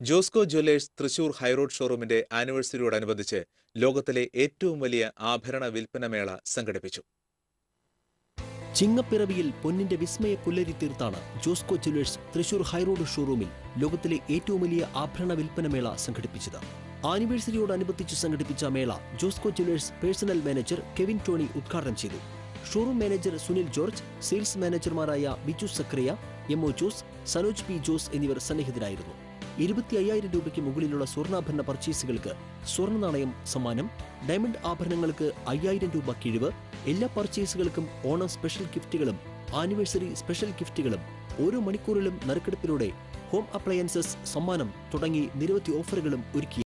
Josco jewellers Thrissur high road ഷോറൂമിന്റെ ആനിവേഴ്സറിയോടനുബന്ധിച്ച് ലോകത്തിലെ ഏറ്റവും വലിയ ആഭരണ വിൽപ്പന മേള സംഘടിപ്പിച്ചു. ചിങ്ങപ്പിറവിയിൽ പൊന്നിന്റെ വിസ്മയ പുല്ലരി തീർത്താണ് Josco jewellers Thrissur high road ഷോറൂമിൽ ലോകത്തിലെ ഏറ്റവും വലിയ ആഭരണ വിൽപ്പന മേള സംഘടിപ്പിച്ചത്. ആനിവേഴ്സറിയോടനുബന്ധിച്ച് സംഘടിപ്പിച്ച മേള Josco jewellers personal manager Kevin Tony ഉദ്ഘാടനം ചെയ്തു. Showroom manager Sunil George sales മാനേജർമാരായ Biju Sakariya M O Jose Sanoj P Jose എന്നിവർ സന്നിഹിതരായിരുന്നു. ഇരുപത്തി അയ്യായിരം രൂപയ്ക്ക് മുകളിലുള്ള സ്വർണാഭരണ പർച്ചേസുകൾക്ക് സ്വർണ നാണയം സമ്മാനം ഡയമണ്ട് ആഭരണങ്ങൾക്ക് അയ്യായിരം രൂപ കിഴിവ് എല്ലാ പർച്ചേസുകൾക്കും ഓണം സ്പെഷ്യൽ ഗിഫ്റ്റുകളും ആനിവേഴ്സറി സ്പെഷ്യൽ ഗിഫ്റ്റുകളും ഓരോ മണിക്കൂറിലും നറുക്കെടുപ്പിലൂടെ ഹോം അപ്ലയൻസസ് സമ്മാനം തുടങ്ങി നിരവധി ഓഫറുകളും ഒരുക്കി